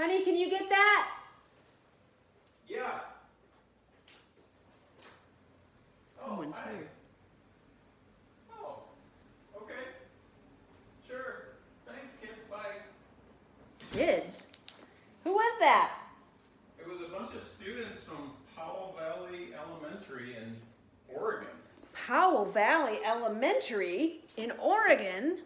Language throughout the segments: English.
Honey, can you get that? Yeah. Oh, Someone's oh, hi. here. Oh, okay. Sure. Thanks, kids. Bye. Kids? Who was that? It was a bunch of students from Powell Valley Elementary in Oregon. Powell Valley Elementary in Oregon.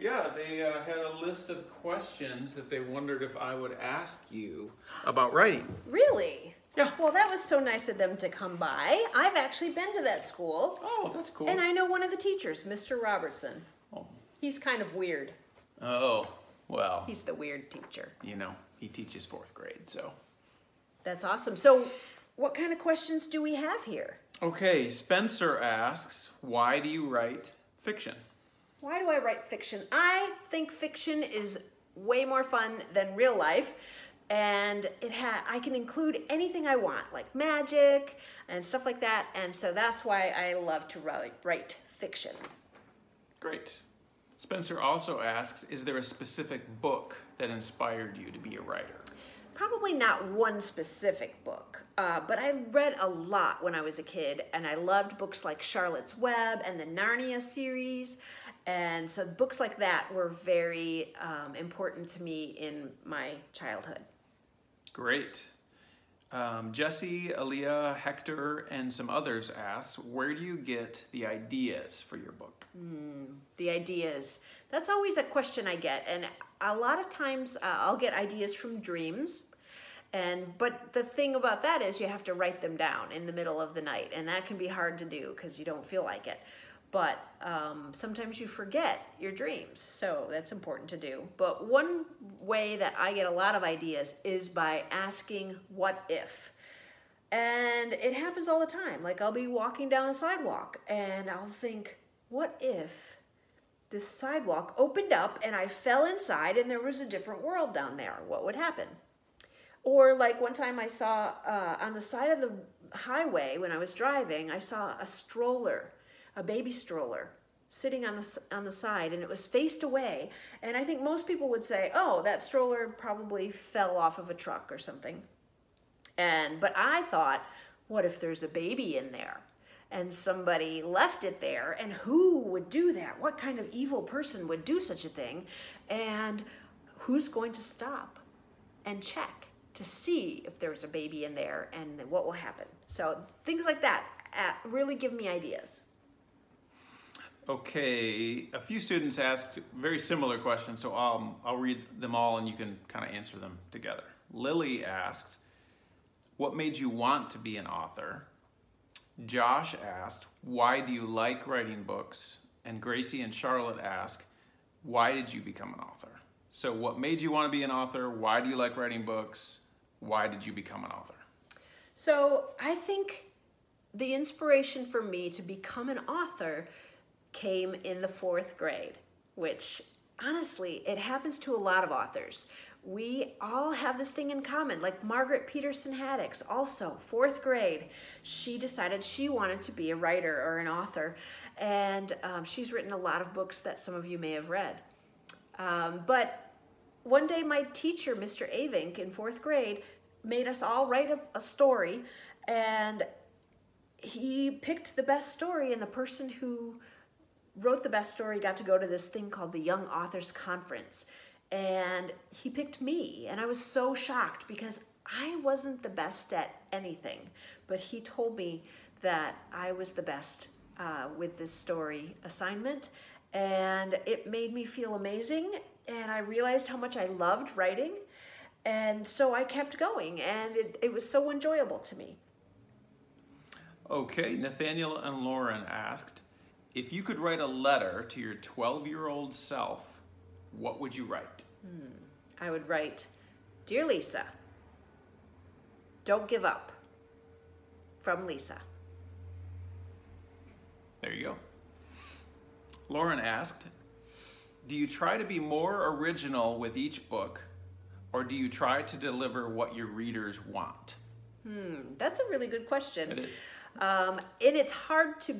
Yeah, they uh, had a list of questions that they wondered if I would ask you about writing. Really? Yeah. Well, that was so nice of them to come by. I've actually been to that school. Oh, that's cool. And I know one of the teachers, Mr. Robertson. oh. He's kind of weird. oh, well, He's the weird teacher. you know, he teaches fourth grade, so. That's awesome. So, what kind of questions do we have here? Okay, Spencer asks, why do you write fiction? Why do I write fiction? I think fiction is way more fun than real life. And it ha- I can include anything I want, like magic and stuff like that. And so that's why I love to write, write fiction. Great. Spencer also asks, is there a specific book that inspired you to be a writer? Probably not one specific book, uh, but I read a lot when I was a kid, and I loved books like Charlotte's Web and the Narnia series. And so books like that were very um, important to me in my childhood. Great. Um, Jesse, Aaliyah, Hector, and some others asked, where do you get the ideas for your book? the ideas that's always a question i get and a lot of times uh, i'll get ideas from dreams and but the thing about that is you have to write them down in the middle of the night and that can be hard to do because you don't feel like it but um, sometimes you forget your dreams so that's important to do but one way that i get a lot of ideas is by asking what if and it happens all the time. Like I'll be walking down the sidewalk and I'll think, what if this sidewalk opened up and I fell inside and there was a different world down there? What would happen? Or like one time I saw uh, on the side of the highway when I was driving, I saw a stroller, a baby stroller sitting on the on the side and it was faced away and I think most people would say, "Oh, that stroller probably fell off of a truck or something." And but I thought, what if there's a baby in there? And somebody left it there, and who would do that? What kind of evil person would do such a thing? And who's going to stop and check to see if there's a baby in there and what will happen? So things like that uh, really give me ideas. Okay, a few students asked very similar questions, so I'll, I'll read them all and you can kind of answer them together. Lily asked, what made you want to be an author? Josh asked, why do you like writing books? And Gracie and Charlotte asked, why did you become an author? So what made you want to be an author? Why do you like writing books? Why did you become an author? So I think the inspiration for me to become an author came in the fourth grade, which honestly, it happens to a lot of authors. We all have this thing in common. Like Margaret Peterson Haddix, also fourth grade, she decided she wanted to be a writer or an author, and um, she's written a lot of books that some of you may have read. Um, but one day, my teacher, Mr. Avink, in fourth grade, made us all write a, a story, and he picked the best story, and the person who wrote the best story got to go to this thing called the Young Authors Conference. And he picked me, and I was so shocked because I wasn't the best at anything. But he told me that I was the best uh, with this story assignment, and it made me feel amazing. And I realized how much I loved writing, and so I kept going, and it, it was so enjoyable to me. Okay, Nathaniel and Lauren asked, if you could write a letter to your 12-year-old self, what would you write? I would write, Dear Lisa, don't give up. From Lisa. There you go. Lauren asked, do you try to be more original with each book, or do you try to deliver what your readers want? Hmm, That's a really good question. It is. Um, and it's hard to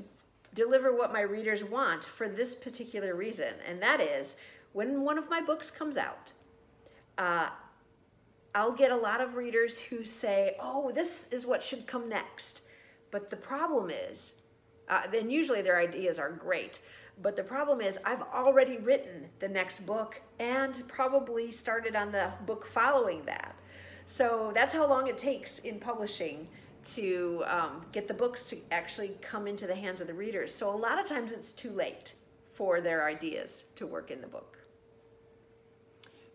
deliver what my readers want for this particular reason, and that is when one of my books comes out, uh, I'll get a lot of readers who say, oh, this is what should come next. But the problem is, uh, then usually their ideas are great. But the problem is, I've already written the next book and probably started on the book following that. So that's how long it takes in publishing to um, get the books to actually come into the hands of the readers. So a lot of times it's too late for their ideas to work in the book.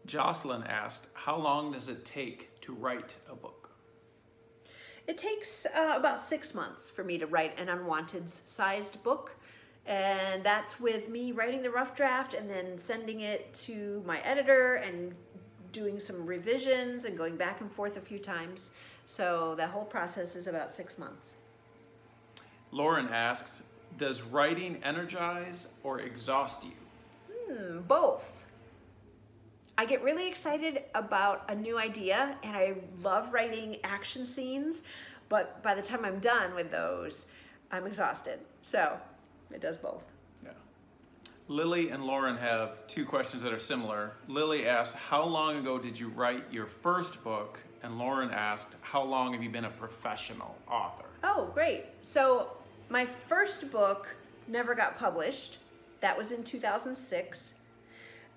Jocelyn asked, How long does it take to write a book? It takes uh, about six months for me to write an Unwanteds sized book. And that's with me writing the rough draft and then sending it to my editor and doing some revisions and going back and forth a few times. So the whole process is about six months. Lauren asks, Does writing energize or exhaust you? Hmm, both. I get really excited about a new idea and I love writing action scenes, but by the time I'm done with those, I'm exhausted. So it does both. Lily and Lauren have two questions that are similar. Lily asked, How long ago did you write your first book? And Lauren asked, How long have you been a professional author? Oh, great. So my first book never got published. That was in 2006.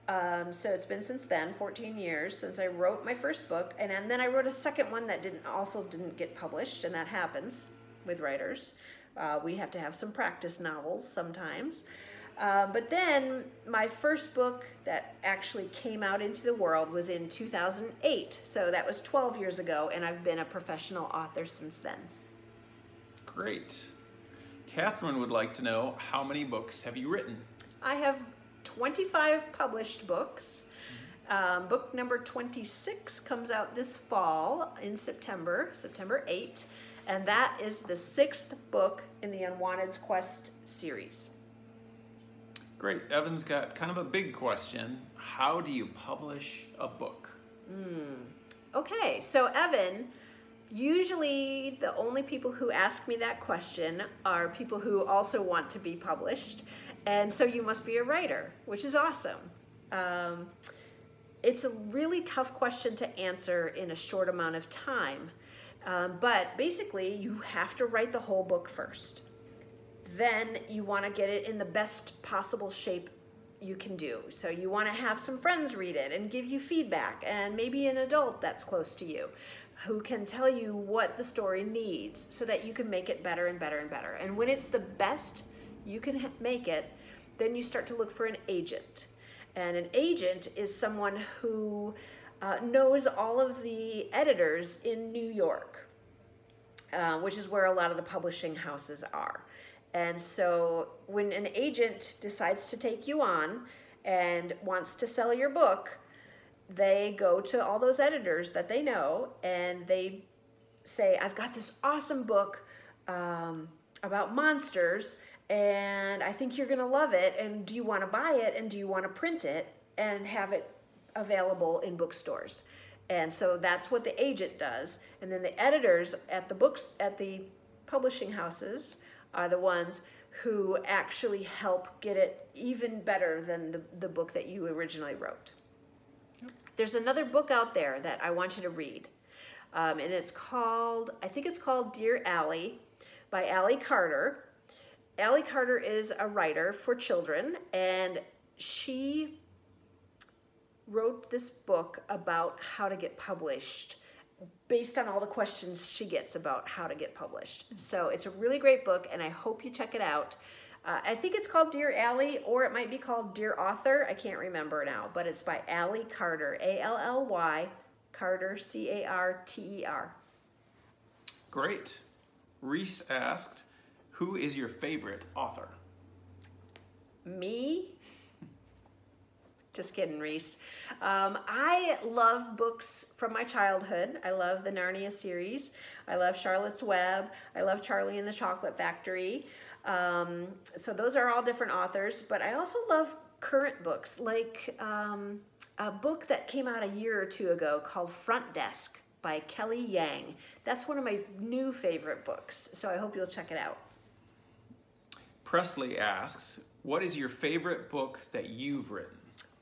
Um, so it's been since then, 14 years since I wrote my first book, and, and then I wrote a second one that didn't also didn't get published, and that happens with writers. Uh, we have to have some practice novels sometimes. Uh, but then my first book that actually came out into the world was in 2008. So that was 12 years ago, and I've been a professional author since then. Great. Catherine would like to know how many books have you written? I have 25 published books. Um, book number 26 comes out this fall in September, September 8, and that is the sixth book in the Unwanteds Quest series. Great. Evan's got kind of a big question. How do you publish a book? Mm. Okay, so Evan, usually the only people who ask me that question are people who also want to be published. And so you must be a writer, which is awesome. Um, it's a really tough question to answer in a short amount of time. Um, but basically, you have to write the whole book first. Then you want to get it in the best possible shape you can do. So you want to have some friends read it and give you feedback, and maybe an adult that's close to you who can tell you what the story needs so that you can make it better and better and better. And when it's the best you can make it, then you start to look for an agent. And an agent is someone who uh, knows all of the editors in New York, uh, which is where a lot of the publishing houses are. And so when an agent decides to take you on and wants to sell your book, they go to all those editors that they know and they say, I've got this awesome book um, about monsters and I think you're going to love it. And do you want to buy it? And do you want to print it and have it available in bookstores? And so that's what the agent does. And then the editors at the books, at the publishing houses, are the ones who actually help get it even better than the, the book that you originally wrote. Yep. There's another book out there that I want you to read. Um, and it's called, I think it's called Dear Ally by Ally Carter. Ally Carter is a writer for children, and she wrote this book about how to get published based on all the questions she gets about how to get published. So it's a really great book, and I hope you check it out. Uh, I think it's called Dear Ally, or it might be called Dear Author. I can't remember now, but it's by Ally Carter, A-L-L-Y, Carter, C-A-R-T-E-R. Great. Reese asked, who is your favorite author? Me? Just kidding, Reese. Um, I love books from my childhood. I love the Narnia series. I love Charlotte's Web. I love Charlie and the Chocolate Factory. Um, so those are all different authors, but I also love current books, like um, a book that came out a year or two ago called Front Desk by Kelly Yang. That's one of my new favorite books, so I hope you'll check it out. Presley asks, what is your favorite book that you've written?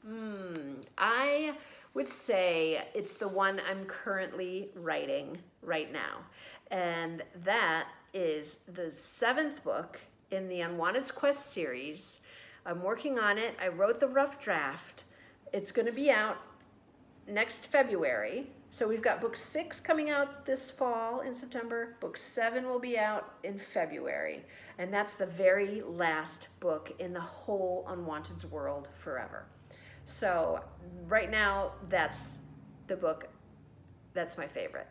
Mm, I would say it's the one I'm currently writing right now. And that is the seventh book in the Unwanteds Quest series. I'm working on it. I wrote the rough draft. It's going to be out next February. So we've got book six coming out this fall in September. Book seven will be out in February. And that's the very last book in the whole Unwanteds world forever. So right now, that's the book that's my favorite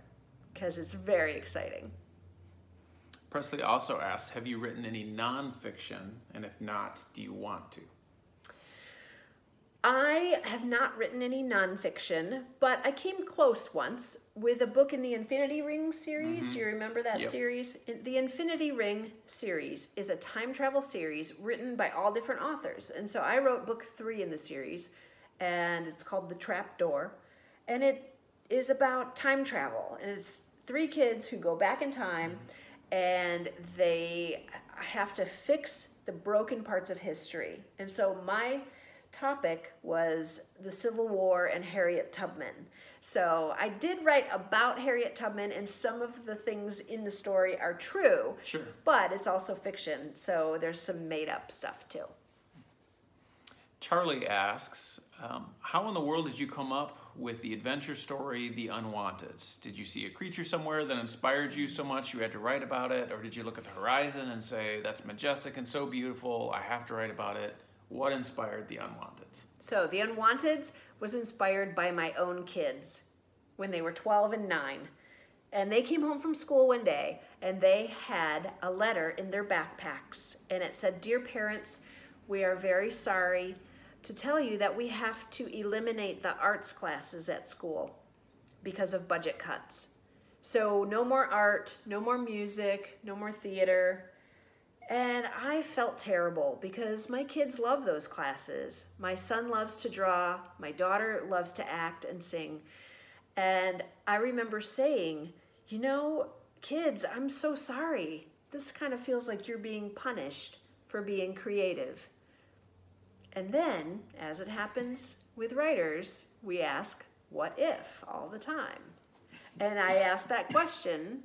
because it's very exciting. Presley also asks, have you written any nonfiction? And if not, do you want to? I have not written any nonfiction, but I came close once with a book in the Infinity Ring series. Mm-hmm. Do you remember that yep. series? The Infinity Ring series is a time travel series written by all different authors. And so I wrote book three in the series, and it's called The Trap Door. And it is about time travel. And it's three kids who go back in time mm-hmm. and they have to fix the broken parts of history. And so my topic was the Civil War and Harriet Tubman. So I did write about Harriet Tubman, and some of the things in the story are true. Sure. But it's also fiction, so there's some made up stuff too. Charlie asks, um, how in the world did you come up with the adventure story, The Unwanted? Did you see a creature somewhere that inspired you so much you had to write about it? Or did you look at the horizon and say, that's majestic and so beautiful, I have to write about it? What inspired The Unwanted? So, The Unwanted was inspired by my own kids when they were 12 and 9. And they came home from school one day and they had a letter in their backpacks. And it said, Dear parents, we are very sorry to tell you that we have to eliminate the arts classes at school because of budget cuts. So, no more art, no more music, no more theater, and I felt terrible because my kids love those classes. My son loves to draw, my daughter loves to act and sing. And I remember saying, you know, kids, I'm so sorry. This kind of feels like you're being punished for being creative. And then, as it happens with writers, we ask, what if all the time? And I asked that question.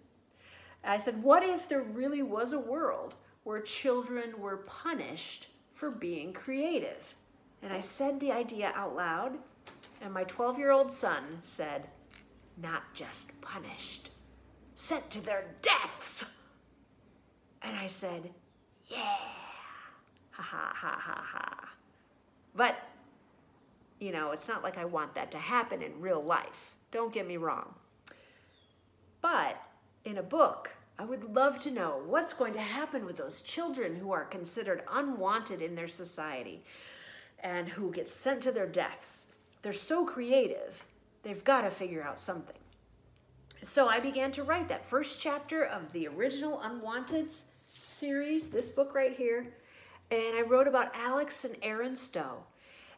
I said, what if there really was a world where children were punished for being creative. And I said the idea out loud, and my 12 year old son said, Not just punished, sent to their deaths. And I said, Yeah, ha ha ha ha ha. But, you know, it's not like I want that to happen in real life. Don't get me wrong. But in a book, I would love to know what's going to happen with those children who are considered unwanted in their society and who get sent to their deaths. They're so creative, they've got to figure out something. So I began to write that first chapter of the original Unwanted series, this book right here, and I wrote about Alex and Aaron Stowe.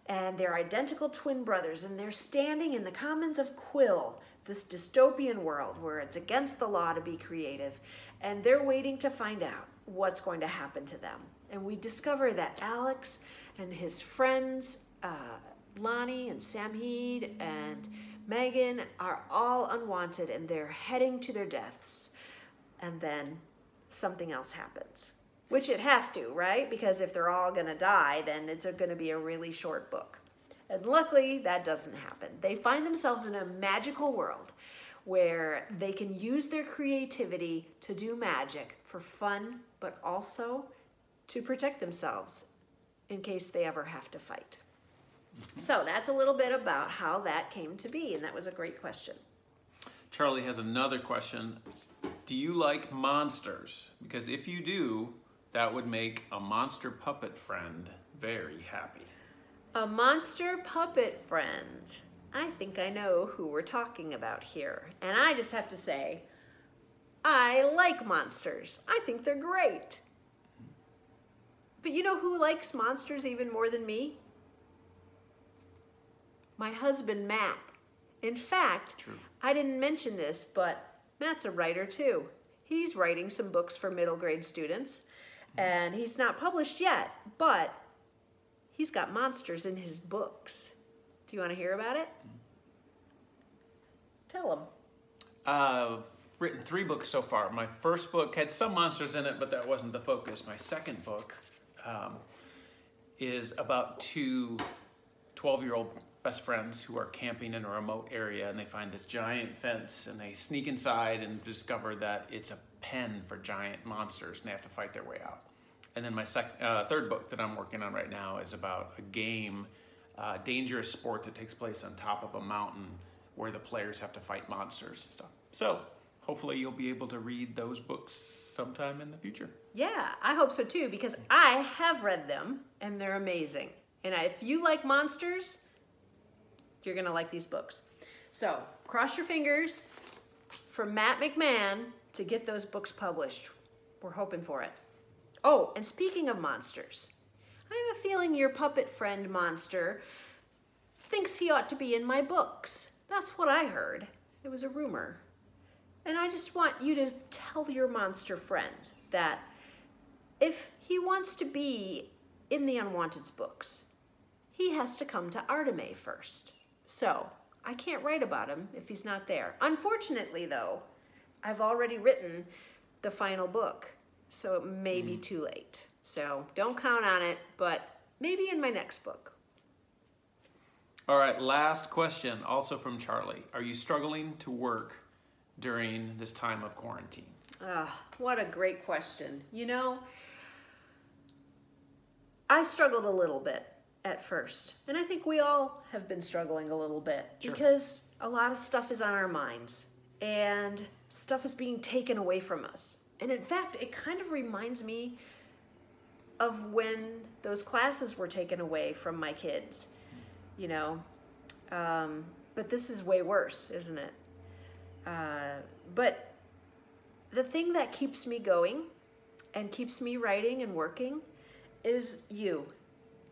And they're identical twin brothers, and they're standing in the commons of Quill this dystopian world where it's against the law to be creative, and they're waiting to find out what's going to happen to them. And we discover that Alex and his friends, uh, Lonnie and Samheed and Meghan, are all unwanted and they're heading to their deaths. And then something else happens, which it has to, right? Because if they're all going to die, then it's going to be a really short book. And luckily, that doesn't happen. They find themselves in a magical world where they can use their creativity to do magic for fun, but also to protect themselves in case they ever have to fight. So that's a little bit about how that came to be, and that was a great question. Charlie has another question. Do you like monsters? Because if you do, that would make a monster puppet friend very happy. A monster puppet friend. I think I know who we're talking about here. And I just have to say, I like monsters. I think they're great. But you know who likes monsters even more than me? My husband, Matt. In fact, True. I didn't mention this, but Matt's a writer too. He's writing some books for middle grade students, and he's not published yet, but He's got monsters in his books. Do you want to hear about it? Tell them. Uh, written three books so far. My first book had some monsters in it, but that wasn't the focus. My second book um, is about two 12 year old best friends who are camping in a remote area and they find this giant fence and they sneak inside and discover that it's a pen for giant monsters and they have to fight their way out. And then my sec- uh, third book that I'm working on right now is about a game, uh, dangerous sport that takes place on top of a mountain where the players have to fight monsters and stuff. So hopefully you'll be able to read those books sometime in the future. Yeah, I hope so too because I have read them and they're amazing. And if you like monsters, you're going to like these books. So, cross your fingers for Matt McMann to get those books published. We're hoping for it. Oh, and speaking of monsters, I have a feeling your puppet friend monster thinks he ought to be in my books. That's what I heard. It was a rumor. And I just want you to tell your monster friend that if he wants to be in the Unwanteds books, he has to come to Artime first. So I can't write about him if he's not there. Unfortunately, though, I've already written the final book, so it may be too late. So don't count on it, but maybe in my next book. All right, last question, also from Charlie. Are you struggling to work during this time of quarantine? Ah, what a great question. You know, I struggled a little bit at first, and I think we all have been struggling a little bit Sure. because a lot of stuff is on our minds and stuff is being taken away from us. And in fact, it kind of reminds me of when those classes were taken away from my kids, you know. Um, but this is way worse, isn't it? Uh, but the thing that keeps me going and keeps me writing and working is you.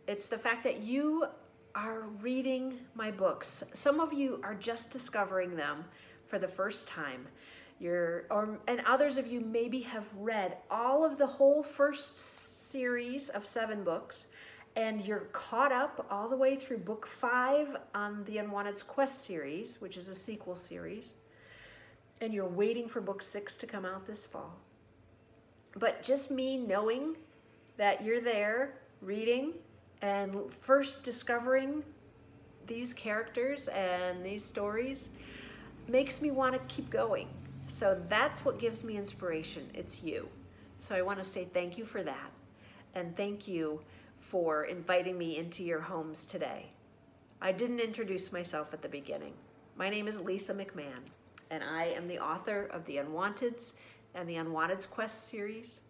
It's the fact that you are reading my books. Some of you are just discovering them for the first time. Or, and others of you maybe have read all of the whole first series of seven books and you're caught up all the way through book five on the Unwanteds Quest series, which is a sequel series and you're waiting for book six to come out this fall. But just me knowing that you're there reading and first discovering these characters and these stories makes me want to keep going. So that's what gives me inspiration. It's you. So I want to say thank you for that. And thank you for inviting me into your homes today. I didn't introduce myself at the beginning. My name is Lisa McMann and I am the author of the Unwanteds and the Unwanteds Quest series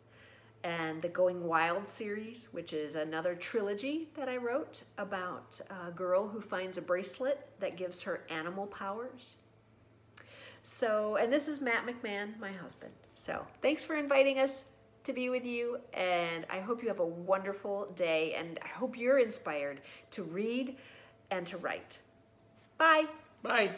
and the Going Wild series, which is another trilogy that I wrote about a girl who finds a bracelet that gives her animal powers. So, and this is Matt McMann, my husband. So, thanks for inviting us to be with you, and I hope you have a wonderful day, and I hope you're inspired to read and to write. Bye. Bye.